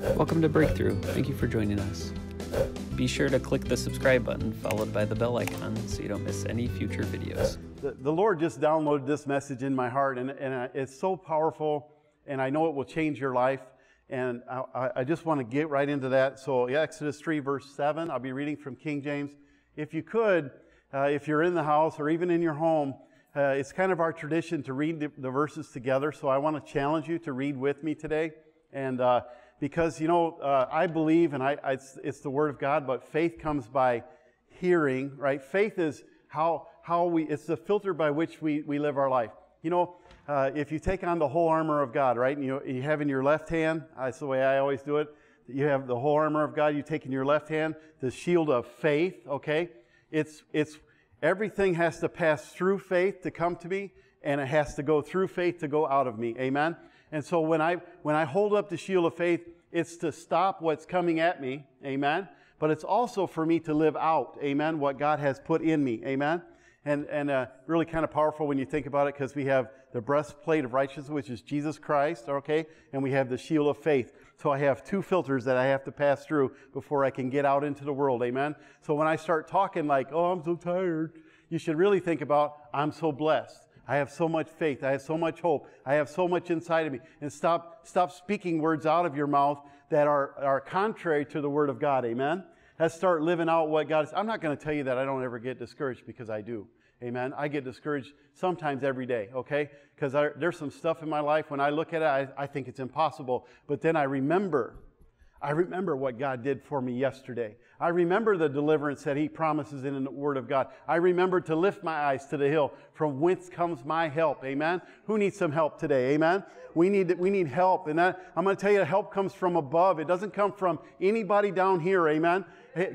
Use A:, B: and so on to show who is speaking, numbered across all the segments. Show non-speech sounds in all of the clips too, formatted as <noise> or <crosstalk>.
A: Welcome to Breakthrough. Thank you for joining us. Be sure to click the subscribe button followed by the bell icon so you don't miss any future videos.
B: The, the Lord just downloaded this message in my heart, and, and it's so powerful, and I know it will change your life. And I, I just want to get right into that. So, yeah, Exodus 3, verse 7, I'll be reading from King James. If you could, uh, if you're in the house or even in your home, uh, it's kind of our tradition to read the, the, verses together. So, I want to challenge you to read with me today. And uh, because, you know, uh, I believe, and I, I, it's, it's the Word of God, but faith comes by hearing, right? Faith is how, how we, it's the filter by which we, we live our life. You know, uh, if you take on the whole armor of God, right, and you, you have in your left hand, that's the way I always do it. You have the whole armor of God. You take in your left hand the shield of faith. Okay, it's it's everything has to pass through faith to come to me, and it has to go through faith to go out of me. Amen. And so when I when I hold up the shield of faith, it's to stop what's coming at me. Amen. But it's also for me to live out. Amen. What God has put in me. Amen and, and uh, really kind of powerful when you think about it because we have the breastplate of righteousness, which is Jesus Christ, okay? And we have the shield of faith. So I have two filters that I have to pass through before I can get out into the world, amen? So when I start talking like, oh, I'm so tired, you should really think about, I'm so blessed. I have so much faith. I have so much hope. I have so much inside of me. And stop, stop speaking words out of your mouth that are, are contrary to the Word of God, amen? Let's start living out what God is. I'm not going to tell you that I don't ever get discouraged because I do. Amen. I get discouraged sometimes every day, okay? Because there's some stuff in my life when I look at it, I, I think it's impossible. But then I remember, I remember what God did for me yesterday. I remember the deliverance that He promises in the Word of God. I remember to lift my eyes to the hill from whence comes my help. Amen. Who needs some help today? Amen. We need, we need help. And that, I'm going to tell you, help comes from above. It doesn't come from anybody down here. Amen.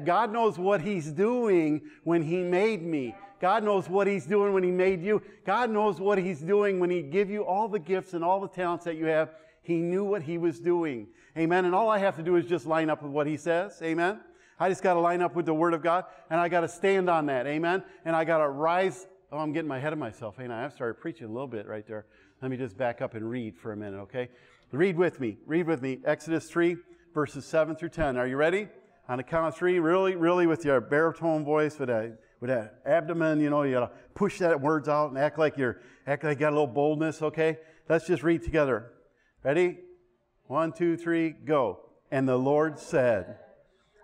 B: God knows what He's doing when He made me. God knows what He's doing when He made you. God knows what He's doing when He give you all the gifts and all the talents that you have. He knew what He was doing. Amen. And all I have to do is just line up with what He says. Amen. I just got to line up with the Word of God and I got to stand on that. Amen. And I got to rise. Oh, I'm getting my head of myself. Hey, I? I've started preaching a little bit right there. Let me just back up and read for a minute, okay? Read with me. Read with me. Exodus 3, verses 7 through 10. Are you ready? On the count of three, really, really with your baritone voice, with a with that abdomen, you know, you gotta push that words out and act like you're act like you got a little boldness, okay? Let's just read together. Ready? One, two, three, go. And the Lord said,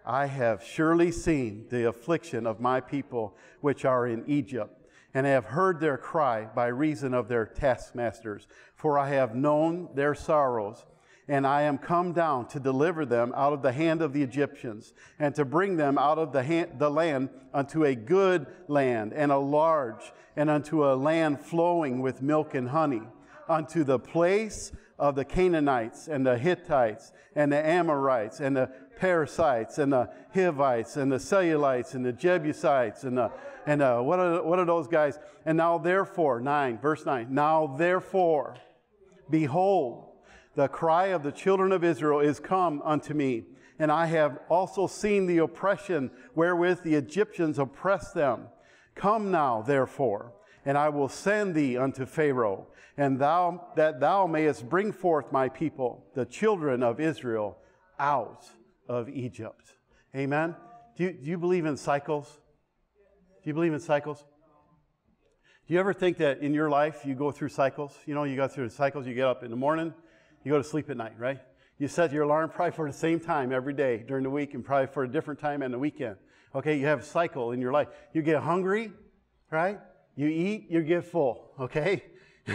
B: I have surely seen the affliction of my people which are in Egypt, and I have heard their cry by reason of their taskmasters, for I have known their sorrows and I am come down to deliver them out of the hand of the Egyptians, and to bring them out of the, hand, the land unto a good land, and a large, and unto a land flowing with milk and honey, unto the place of the Canaanites, and the Hittites, and the Amorites, and the Perizzites, and the Hivites, and the Cellulites, and the Jebusites, and the and uh, what, are, what are those guys? And now therefore, 9, verse 9, now therefore, behold, the cry of the children of Israel is come unto me. And I have also seen the oppression wherewith the Egyptians oppress them. Come now, therefore, and I will send thee unto Pharaoh, and thou that thou mayest bring forth my people, the children of Israel, out of Egypt. Amen. Do you, do you believe in cycles? Do you believe in cycles? Do you ever think that in your life you go through cycles? You know, you go through cycles, you get up in the morning, you go to sleep at night, right? You set your alarm probably for the same time every day during the week and probably for a different time on the weekend. Okay, you have a cycle in your life. You get hungry, right? You eat, you get full, okay? <laughs>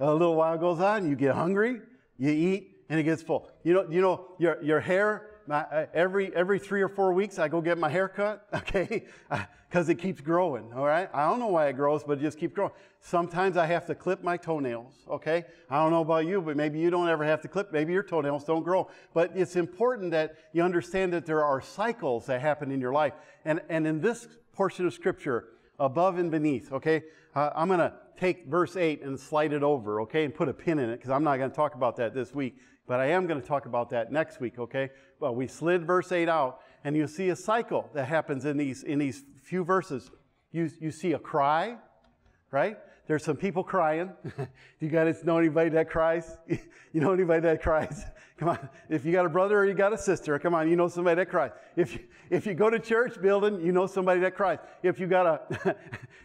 B: a little while goes on, you get hungry, you eat, and it gets full. You know, you know your, your hair my, uh, every, every three or four weeks, I go get my hair cut, <laughs> okay? <laughs> Because it keeps growing, all right? I don't know why it grows, but it just keeps growing. Sometimes I have to clip my toenails, okay? I don't know about you, but maybe you don't ever have to clip. Maybe your toenails don't grow. But it's important that you understand that there are cycles that happen in your life. And, and in this portion of Scripture, above and beneath, okay? Uh, I'm going to take verse 8 and slide it over, okay, and put a pin in it because I'm not going to talk about that this week. But I am going to talk about that next week, okay? Well, we slid verse 8 out, and you see a cycle that happens in these, in these few verses. You, you see a cry, right? There's some people crying. <laughs> you guys know anybody that cries? <laughs> you know anybody that cries? <laughs> Come on. If you got a brother or you got a sister, come on, you know somebody that cries. If you, if you go to church building, you know somebody that cries. If you got a,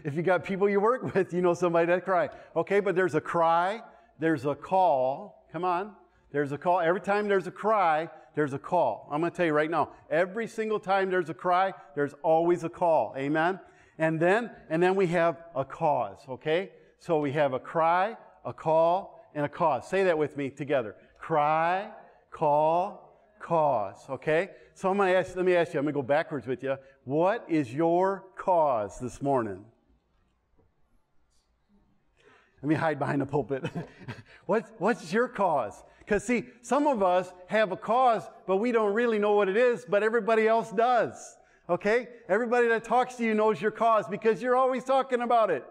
B: if you got people you work with, you know somebody that cries. Okay, but there's a cry, there's a call. Come on. There's a call. Every time there's a cry, there's a call. I'm going to tell you right now, every single time there's a cry, there's always a call. Amen. And then, and then we have a cause, okay? So we have a cry, a call, and a cause. Say that with me together. Cry, call, cause, okay? So I'm going to ask, let me ask you, I'm going to go backwards with you. What is your cause this morning? Let me hide behind the pulpit. <laughs> what, what's your cause? Because, see, some of us have a cause, but we don't really know what it is, but everybody else does. Okay? Everybody that talks to you knows your cause because you're always talking about it.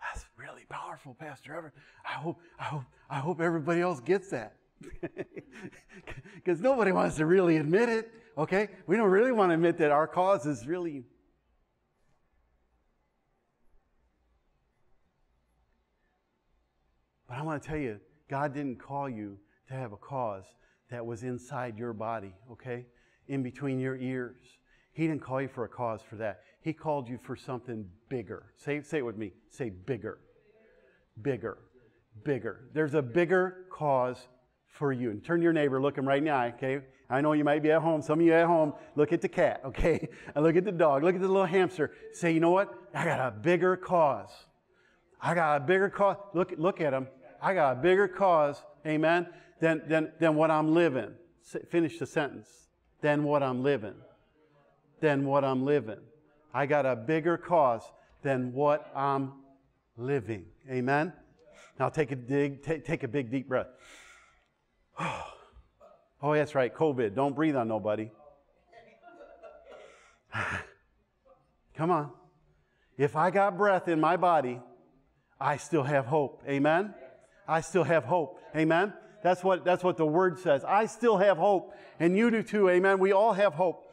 B: That's really powerful, Pastor Everett. I hope, I hope, I hope everybody else gets that. <laughs> Because nobody wants to really admit it. Okay? We don't really want to admit that our cause is really But I want to tell you, God didn't call you to have a cause that was inside your body, okay? In between your ears. He didn't call you for a cause for that. He called you for something bigger. Say, say it with me. Say bigger. Bigger. Bigger. There's a bigger cause for you. And turn your neighbor, look him right now, okay? I know you might be at home. Some of you at home, look at the cat, okay? And <laughs> look at the dog, look at the little hamster. Say, you know what? I got a bigger cause. I got a bigger cause. Look, look at him. I got a bigger cause, amen, than, than, than what I'm living. Finish the sentence. Than what I'm living. Than what I'm living. I got a bigger cause than what I'm living. Amen? Now take a dig, take, take a big deep breath. <sighs> Oh, that's right, COVID. Don't breathe on nobody. <laughs> Come on. If I got breath in my body, I still have hope. Amen? I still have hope. Amen. That's what, that's what the word says. I still have hope. And you do too. Amen. We all have hope.